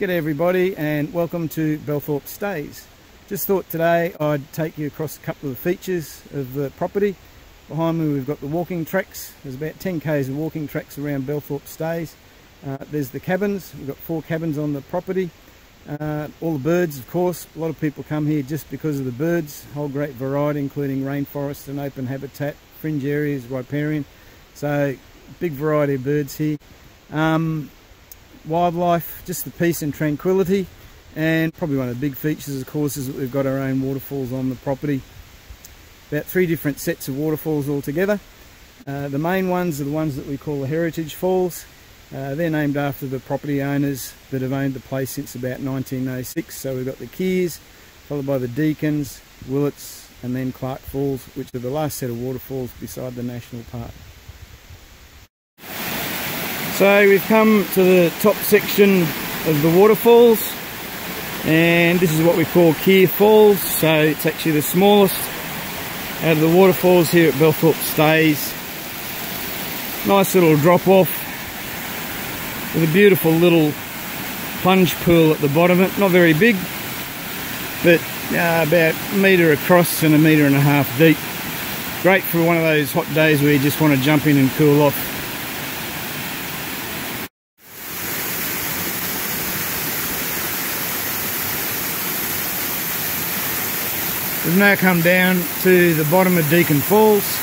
G'day everybody and welcome to Bellthorpe Stays. Just thought today I'd take you across a couple of the features of the property. Behind me we've got the walking tracks. There's about 10 k's of walking tracks around Bellthorpe Stays. Uh, there's the cabins. We've got four cabins on the property. Uh, all the birds of course. A lot of people come here just because of the birds. Whole great variety including rainforest and open habitat, fringe areas, riparian. So big variety of birds here. Um, wildlife, just the peace and tranquility and probably one of the big features of course is that we've got our own waterfalls on the property. About three different sets of waterfalls altogether. Uh, the main ones are the ones that we call the Heritage Falls. Uh, they're named after the property owners that have owned the place since about 1906. So we've got the Kears, followed by the Deacons, Willets and then Clark Falls, which are the last set of waterfalls beside the National Park. So we've come to the top section of the waterfalls and this is what we call Kear Falls so it's actually the smallest out of the waterfalls here at Bellthorpe Stays. Nice little drop off with a beautiful little plunge pool at the bottom of it, not very big but uh, about a metre across and a metre and a half deep. Great for one of those hot days where you just want to jump in and cool off. We've now come down to the bottom of Deacon Falls,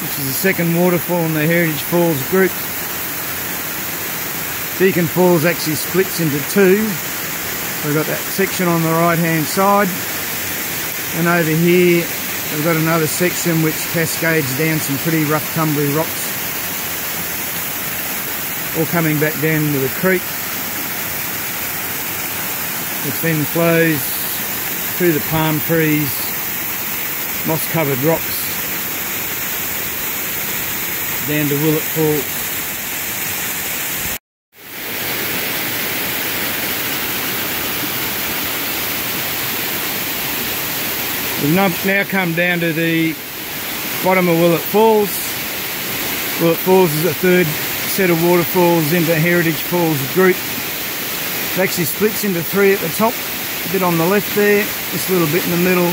which is the second waterfall in the Heritage Falls group. Deacon Falls actually splits into two. We've got that section on the right hand side and over here we've got another section which cascades down some pretty rough tumbly rocks all coming back down into the creek which then flows through the palm trees, moss covered rocks, down to Willet Falls. We've now come down to the bottom of Willet Falls. Willet Falls is the third set of waterfalls into Heritage Falls group. It actually splits into three at the top a bit on the left there, this little bit in the middle,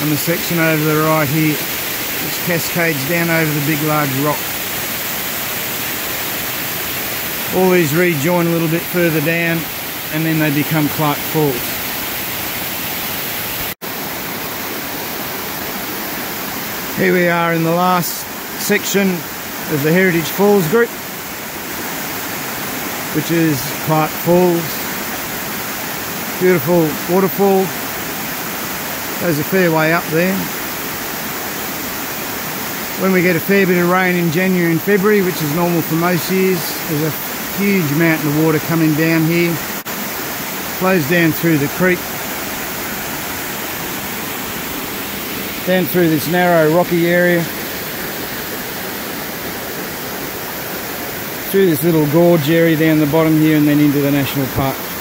and the section over the right here, which cascades down over the big large rock. All these rejoin a little bit further down, and then they become Clark Falls. Here we are in the last section of the Heritage Falls group, which is Clark Falls. Beautiful waterfall. There's a fair way up there. When we get a fair bit of rain in January and February, which is normal for most years, there's a huge mountain of water coming down here. Flows down through the creek. Down through this narrow rocky area. Through this little gorge area down the bottom here and then into the national park.